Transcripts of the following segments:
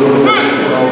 logos for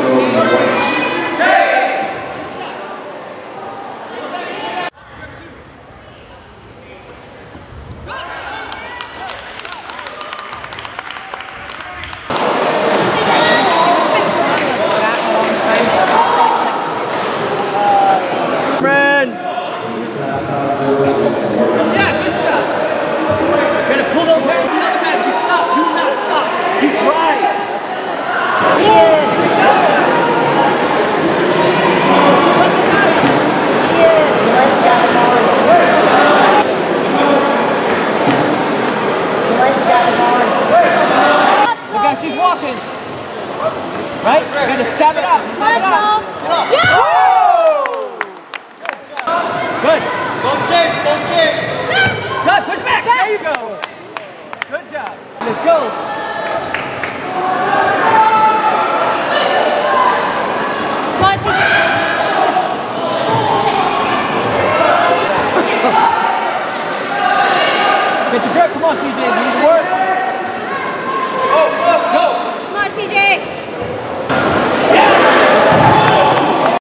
Look she's walking. Right? You're going to stab it up. Stab it up. Yeah! Good. Chase. Chase. Good. Push back. There you go. Good job. Let's go. Get your grip. Come on, CJ. You need to work.